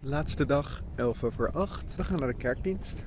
Laatste dag, 11 over 8. We gaan naar de kerkdienst.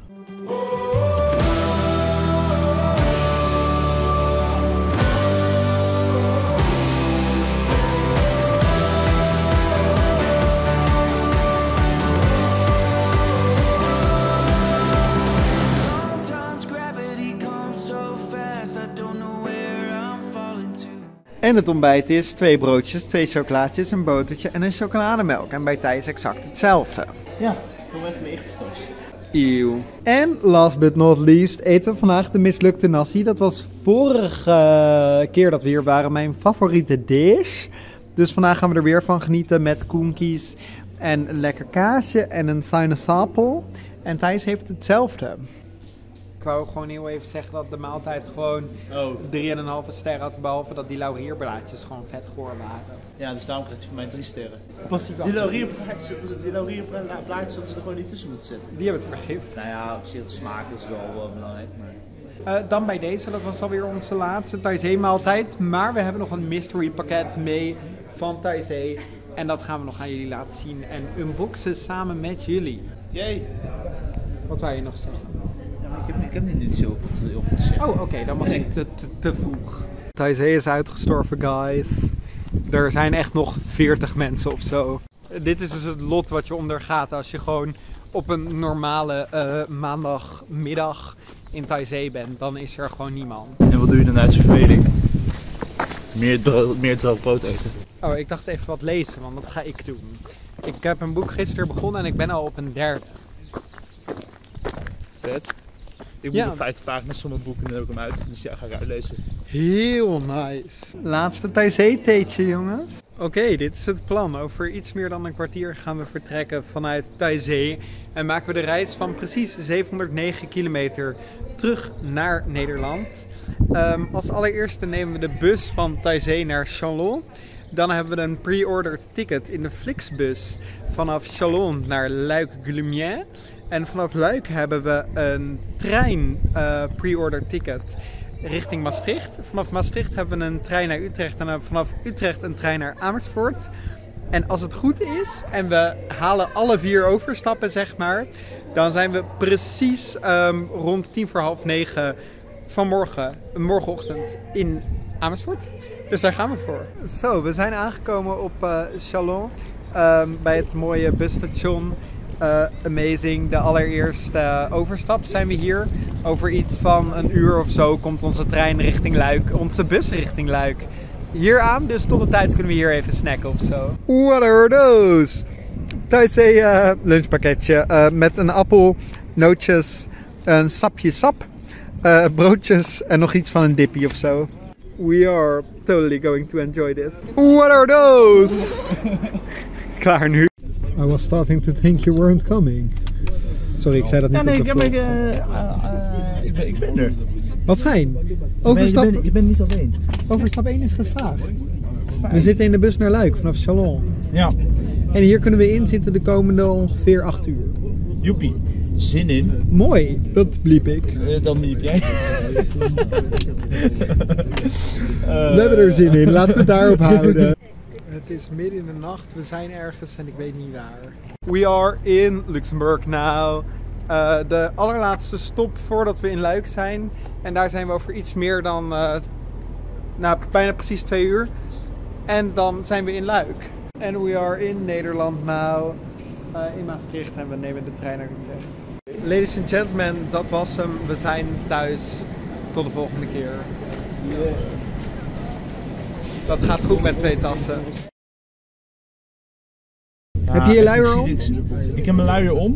En het ontbijt is twee broodjes, twee chocolaatjes, een botertje en een chocolademelk. En bij Thijs exact hetzelfde. Ja, kom even mijn stos. Eeuw. En last but not least eten we vandaag de mislukte nasi. Dat was vorige keer dat we hier waren mijn favoriete dish. Dus vandaag gaan we er weer van genieten met koenkies en een lekker kaasje en een sinaasappel. En Thijs heeft hetzelfde. Ik wou gewoon heel even zeggen dat de maaltijd gewoon Oh, 3,5 sterren had, behalve dat die laurierblaadjes gewoon vet goor waren. ja, dus daarom krijgt hij van mij drie sterren. Passief Die laurierblaadjes, die laurierblaadjes hadden ze er gewoon niet tussen moeten zetten. Die hebben het vergif. Nou ja, de smaak is wel belangrijk, maar... Eh, dan bij deze, dat was alweer onze laatste Taizé maaltijd. Maar we hebben nog een mystery pakket mee van Taizé. En dat gaan we nog aan jullie laten zien en unboxen samen met jullie. Jee. Wat wou je nog zeggen? Ik heb, ik heb niet zoveel te, te zeggen. Oh, oké, dan was ik te, te, te vroeg. Is uitgestorven, guys. Er zijn echt nog 40 mensen of zo. Dit is dus het lot wat je ondergaat als je gewoon op een normale eh, maandagmiddag in Taizé bent. Dan is er gewoon niemand. En wat doe je dan uit zijn verveling? Meer, dro meer droog brood eten. Oh, ik dacht even wat lezen, want dat ga ik doen. Ik heb een boek gisteren begonnen en ik ben al op een derde. Vet. Ik moet Ja. nog 50 pagina's van mijn boek en dan heb ik hem uit. Dus ja, ga ik uitlezen. Heel nice. Laatste Taizé-theetje, jongens. Oké, dit is het plan. Over iets meer dan een kwartier gaan we vertrekken vanuit Taizé. En maken we de reis van precies 709 kilometer terug naar Nederland. Ehm, als allereerste nemen we de bus van Taizé naar Chalon. Dan hebben we een pre-ordered ticket in de Flixbus vanaf Chalon naar Luik-Glumier. En vanaf Luik hebben we een trein eh pre-ordered ticket richting Maastricht. Vanaf Maastricht hebben we een trein naar Utrecht en dan vanaf Utrecht een trein naar Amersfoort. En als het goed is en we halen alle vier overstappen, zeg maar, dan zijn we precies ehm, rond tien voor half negen vanmorgen, morgenochtend in Amersfoort. Dus daar gaan we voor. Zo, we zijn aangekomen op eh Chalon ehm, bij het mooie busstation. Eh, amazing, de allereerste overstap zijn we hier. Over iets van een uur of zo komt onze trein richting Luik, onze bus richting Luik. Hier aan, dus tot de tijd kunnen we hier even snacken of zo. What are those? Taizé eh lunchpakketje eh, met een appel, nootjes, een sapje sap, eh, broodjes en nog iets van een dippie of zo. We are totally going to enjoy this. What are those? Klaar nu. I was starting to think you weren't coming. Sorry, ik zei dat niet Ja, nee, op ik, de heb, vlog. ik, eh, eh, eh, ik, ben, ik ben er. Wat fijn. Je Overstap, bent, je bent niet alleen. overstap 1 is geslaagd. We zitten in de bus naar Luik vanaf Chalon. Ja. En hier kunnen we in zitten de komende ongeveer 8 uur. Joepie. Zin in. Mooi, dat bliep ik. Eh, dan liep jij. We hebben er zin in, laten we het daarop houden. Het is midden in de nacht, we zijn ergens en ik weet niet waar. We are in Luxemburg now. Eh, de allerlaatste stop voordat we in Luik zijn. En daar zijn we over iets meer dan, eh, nou, bijna precies twee uur. En dan zijn we in Luik. En we are in Nederland now. eh, in Maastricht en we nemen de trein naar Utrecht. Ladies and gentlemen, dat was hem. We zijn thuis. Tot de volgende keer. Dat gaat goed met twee tassen. Heb je je luier om? Ik heb mijn luier om.